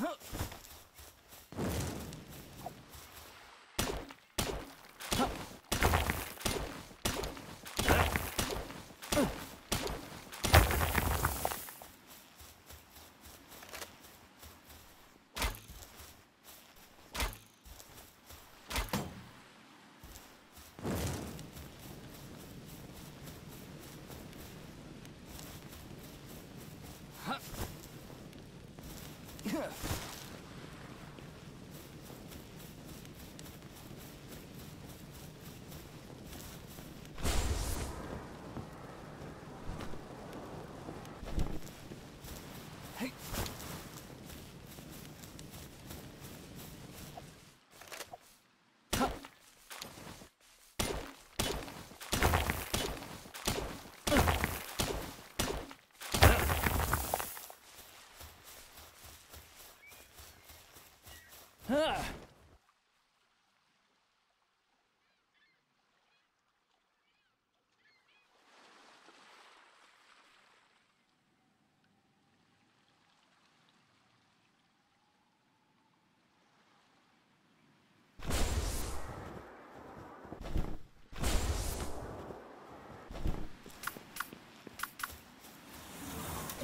Huh. Yeah.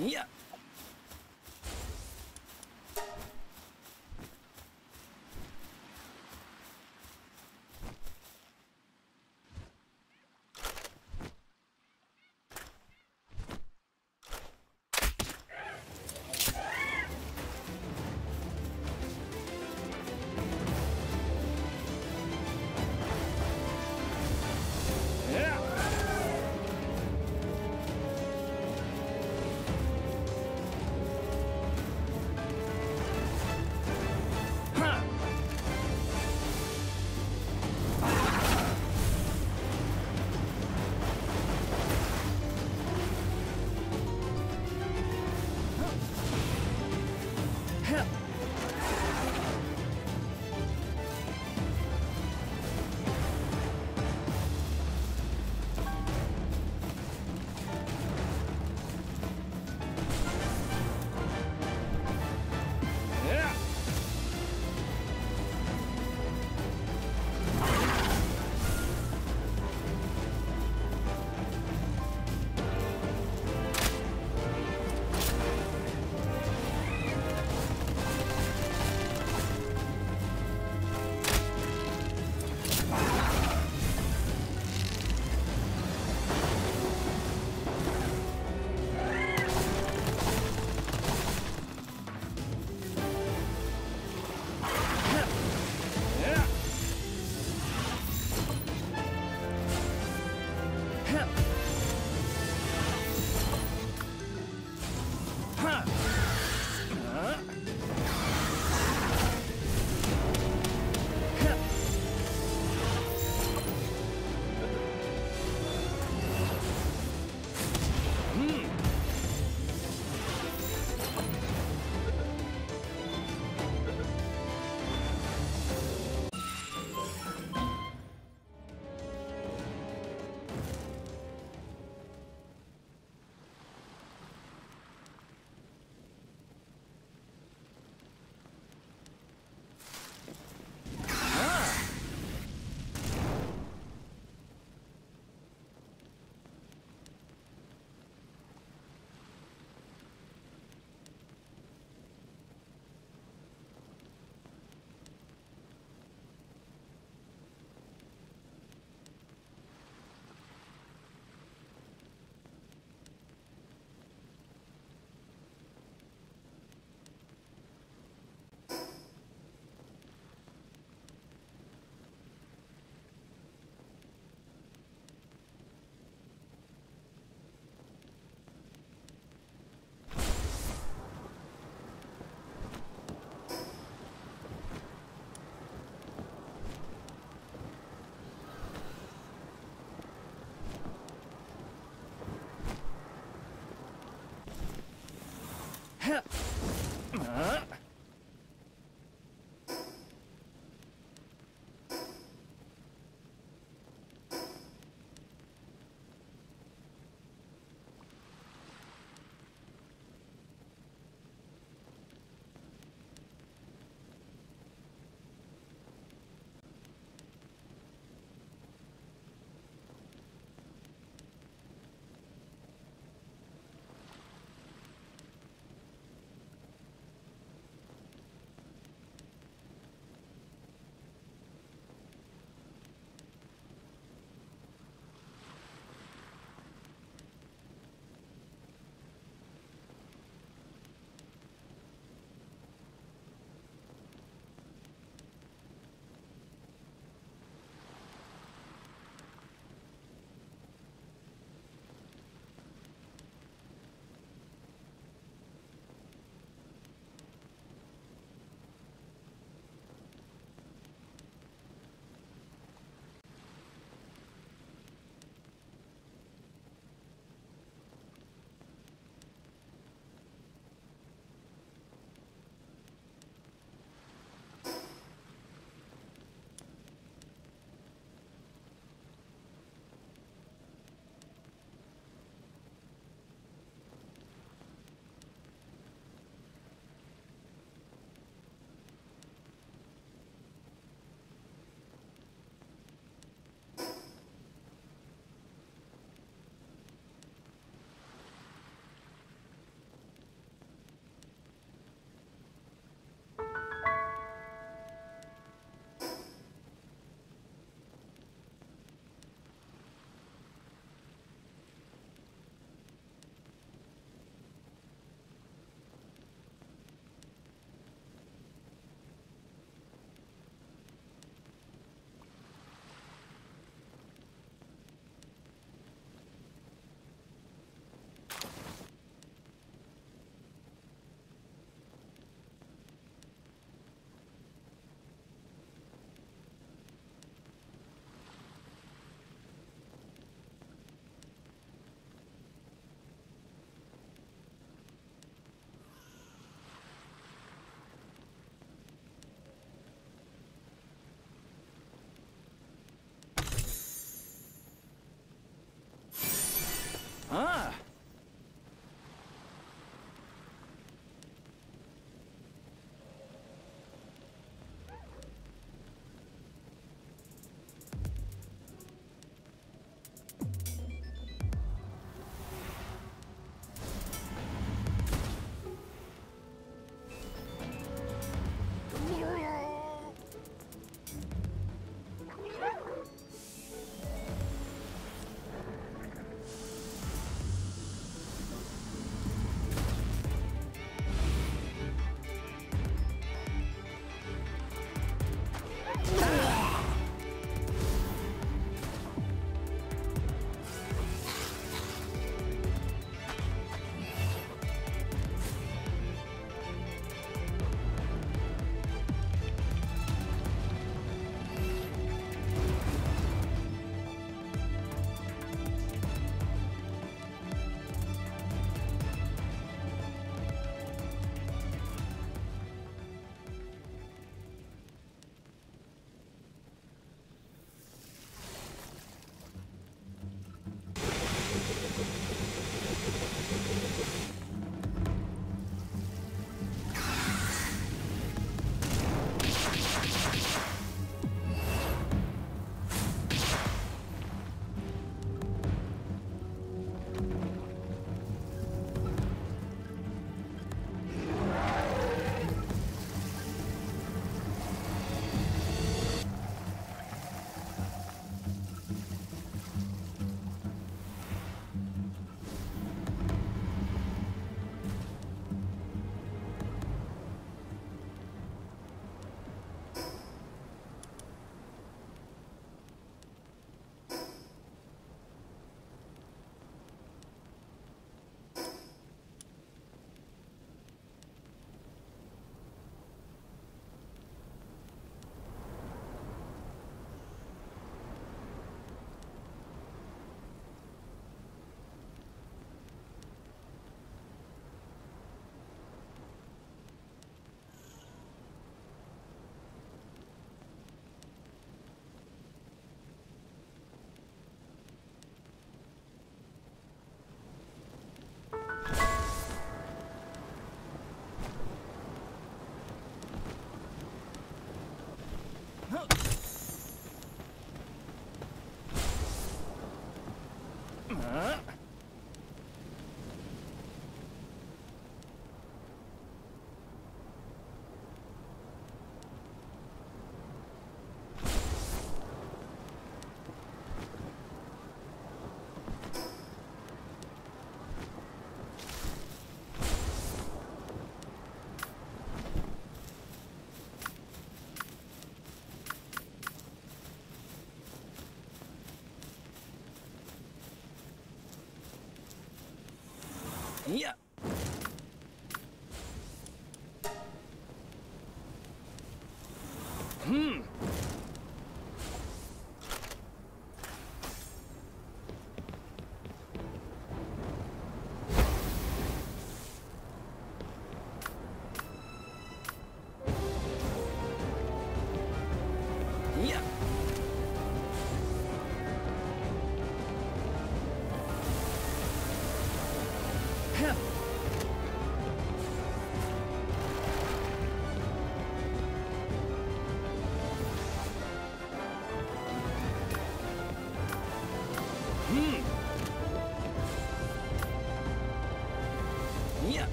Yeah. 何?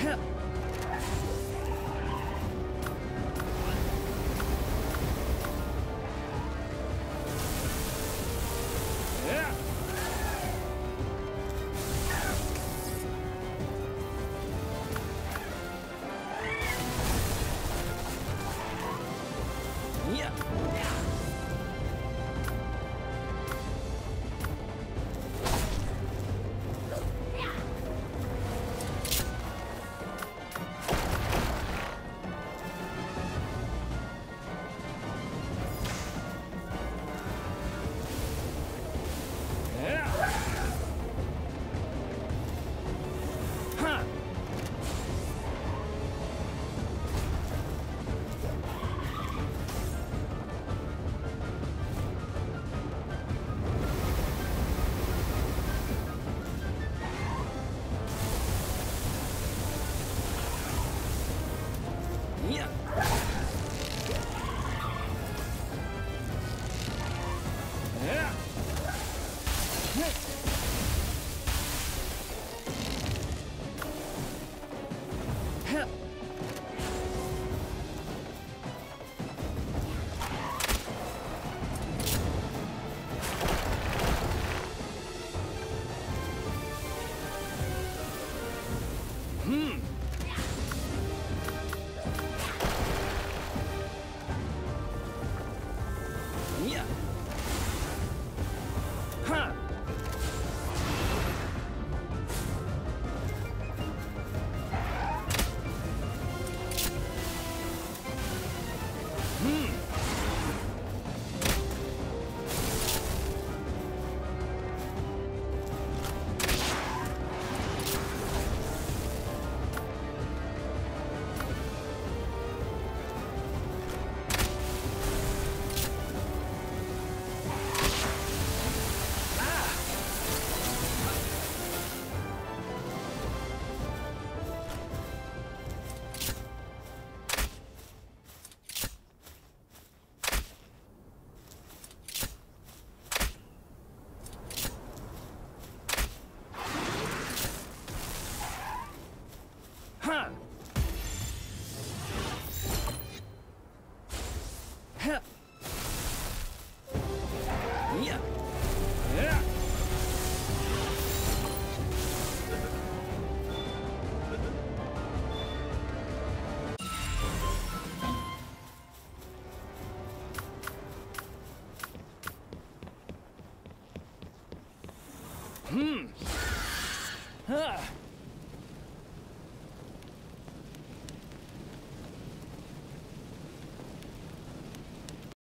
Huh. Huh.